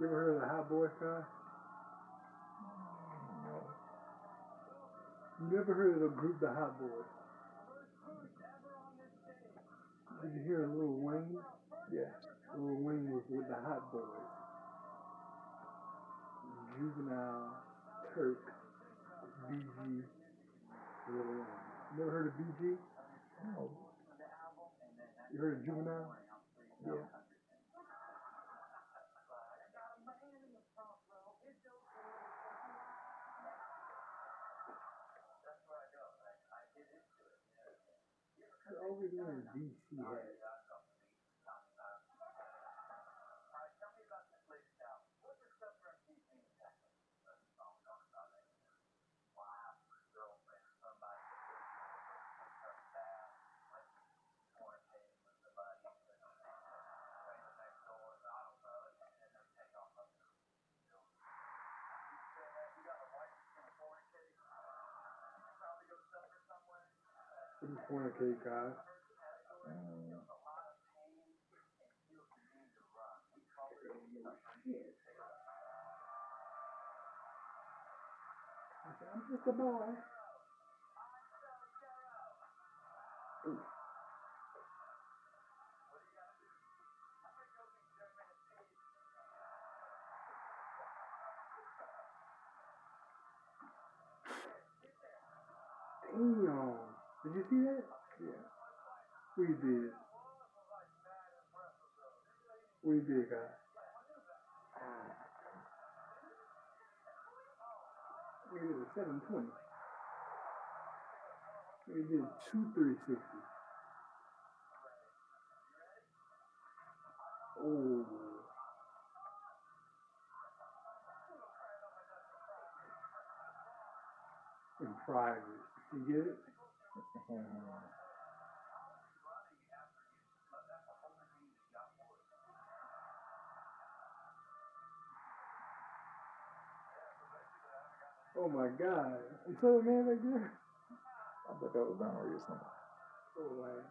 You ever heard of the Hot Boys, guy? No. You never heard of the group The Hot Boys? Did you hear Lil Wayne? Yeah. Lil Wayne was with the Hot Boys. Juvenile, Turk, BG, Lil Wayne. Never heard of BG? No. You heard of Juvenile? Yeah. I always wanted DC had. This fornicate, guys. Um, I'm just a boy. We did. We did, guys. We did a 720. We did two 360. Oh. In private. You get it? Oh my god. You saw the man back there? I thought that was Donald or something. Oh man.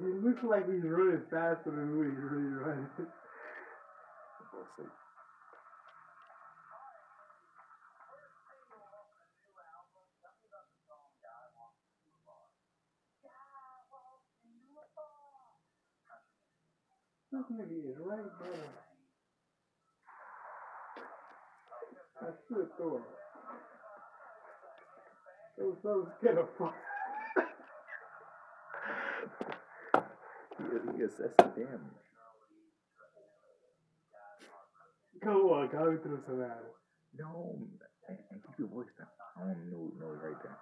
He looks like he's running faster than he's really running. This nigga is right there. I should throw him. Those fellas get a fuck. He, he assessing damage. Come on, go through some of it. No, and, and keep your voice down. I don't know, know it right there.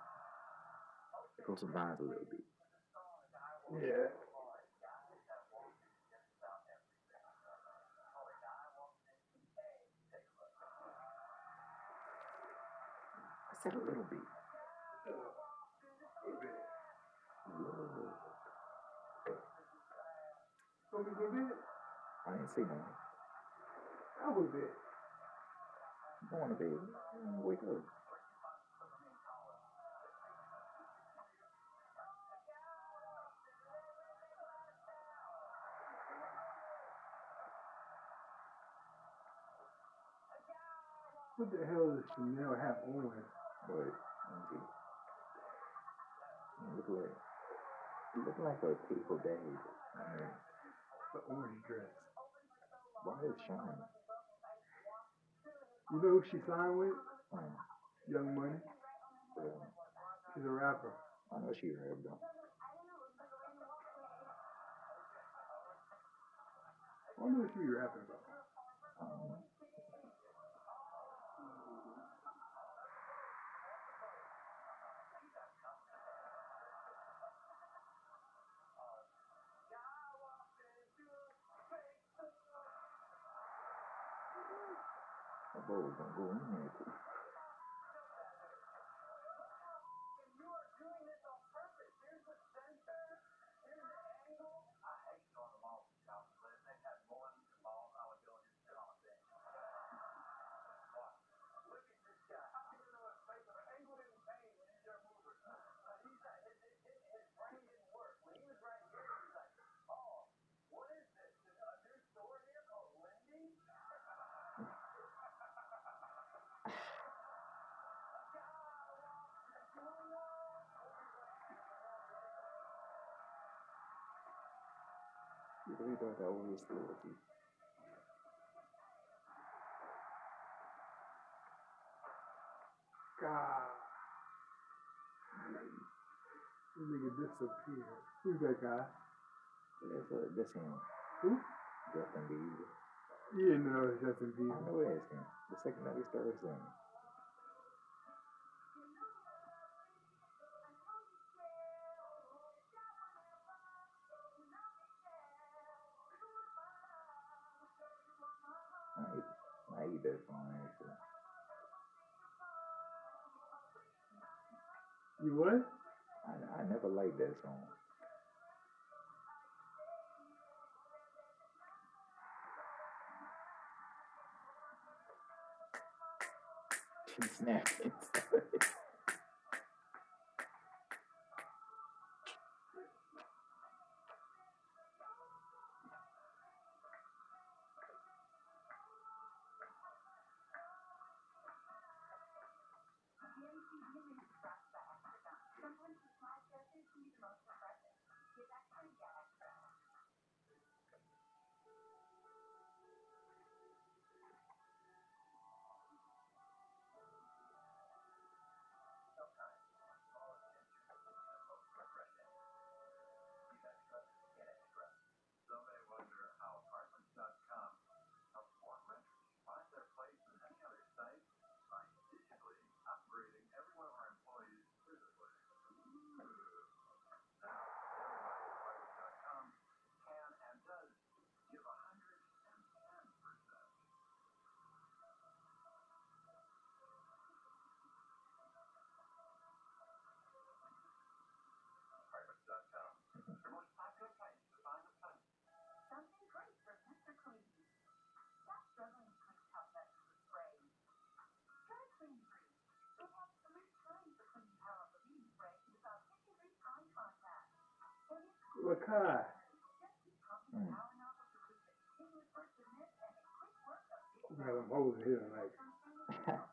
Go some vines a little bit. Yeah. I said a little bit. So we go? I didn't say nothing. I was bit. Go on to bed. Mm, wake up. What the hell does Chanel have on? But, see. You look like, you look like a people day. I mean, The orange dress. why is shine? You know who she signed with? Um, Young Money. uh, She's a rapper. I know she heard though. I wonder what she be rapping about. Um, that boy was gonna go in there too. really thought that was his loyalty. God. This nigga disappeared. Who's that guy? That's, uh, that's him. Who? Justin Bieber. You didn't know it was Justin I Bieber. know that's him. The second that he started singing. Actually. You what? I, I never liked that song. She snapping. What kind? Mm. You got them hoes here tonight.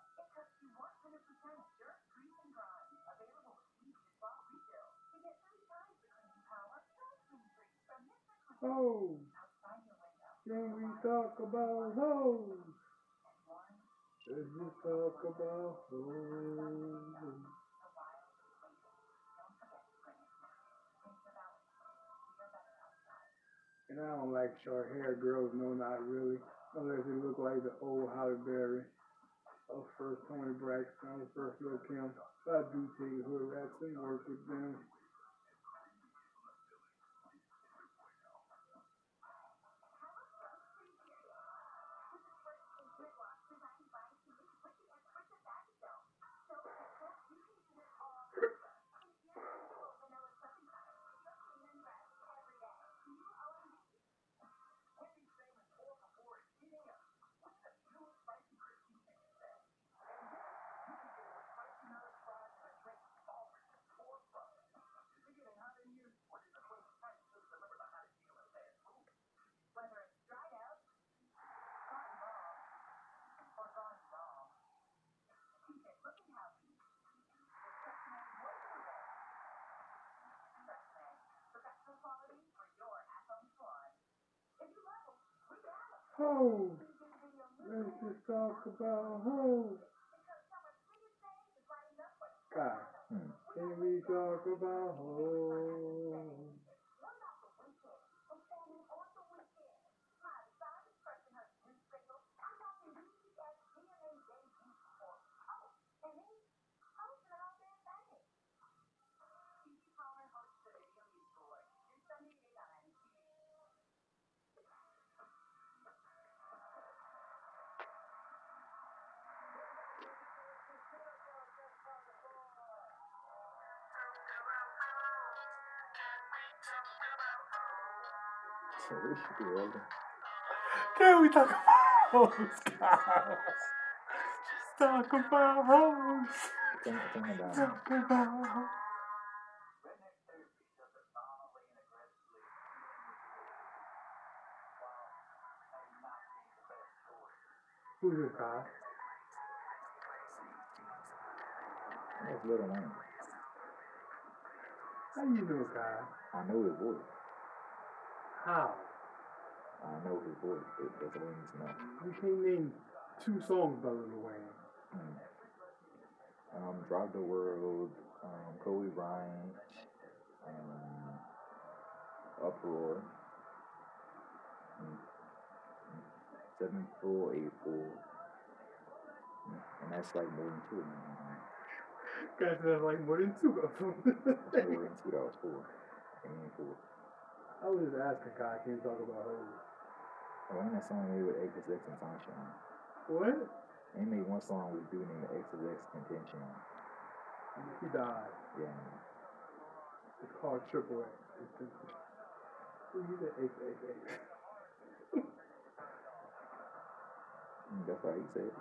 Oh, can we talk about hoes? Let's just talk about hoes. Like short hair girls, no, not really. Unless they look like the old Halle Berry. Or first Toni Braxton, or first Lil Kim. But I do take hood rats and work with them. Hoes. Let's just talk about hoes. God, Hmm. can we talk about hoes? So we should be rolling. Can we talk about hoes, guys? Just talk about hoes. Think, think about it. Talk about hoes. Who's this guy? That's Little Wayne. How you know, guy? I know his voice. How? I know his voice, but that's all I need to know. You can't name two songs by Lil Wayne. Hmm. Um, Drop the World, um, Kobe Bryant, um, Uproar, mm, mm, seven four eight four, Mm, and that's like more than two. Mm, Guys, that's like more than two of them. More than two. That was four. I mean four. I was just asking, Kai, I can't talk about hoes. Oh, and that song made with XXX and Sunshine. What? They made one song with a dude named XXX Contention. And he died. Yeah. It's called Triple X. He's an XXX. That's how he said it.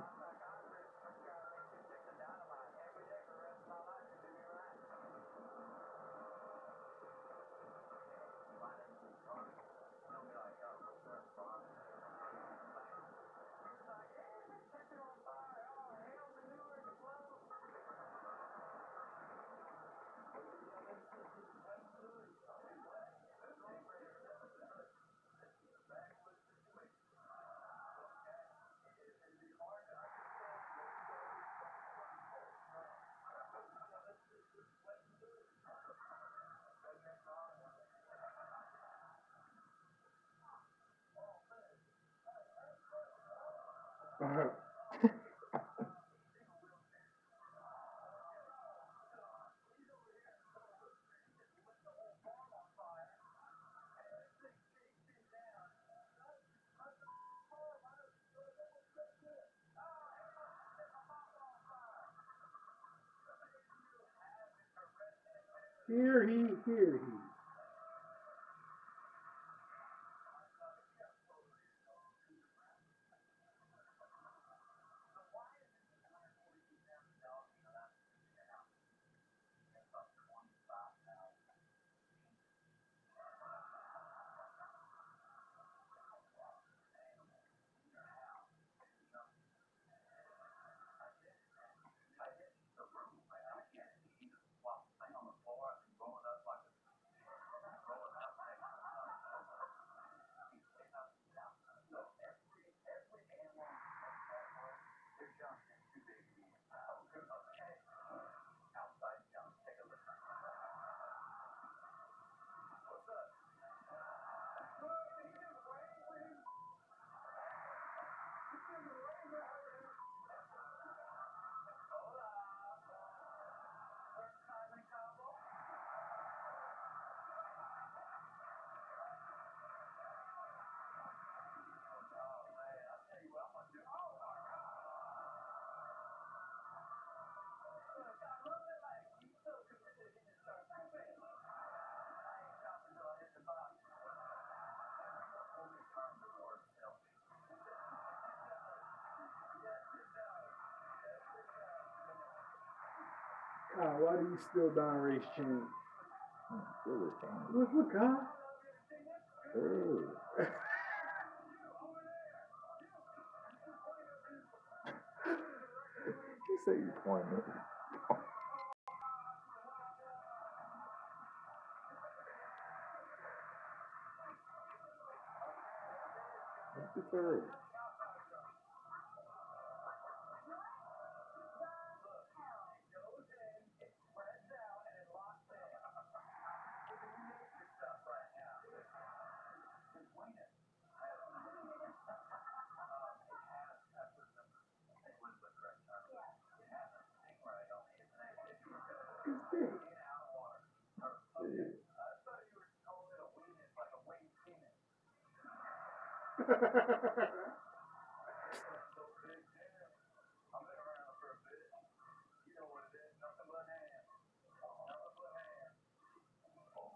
Here he, here he. Kai, why do you still Don Ray's chain? Feel this change. Look, look. Ooh. you say you pointing. What's the third?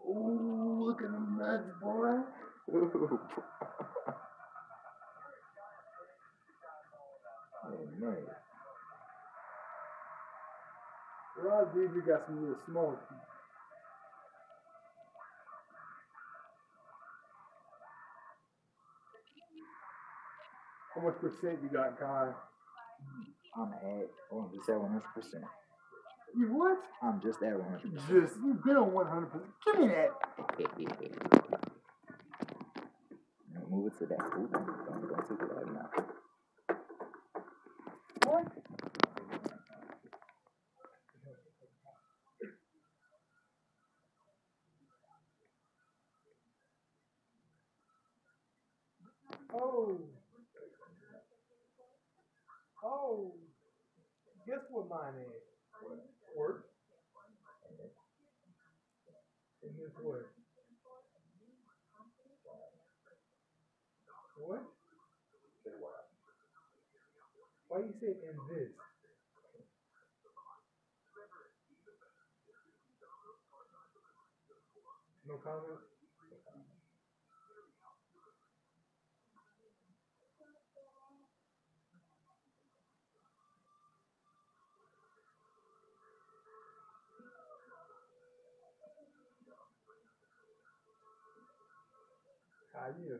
Ooh, look at them nuts, boy. oh man. Rob Deidre got some little small teeth. How much percent you got, Kai? I'm at oh, just at one hundred percent. You what? I'm just at one hundred. Just, you've been on 100%. Give me that. Move it to that. Ooh, don't, don't, take it right now. What? Oh. Oh. Guess what mine is? Work. And this what? What? Why you say in this? No comment? I need a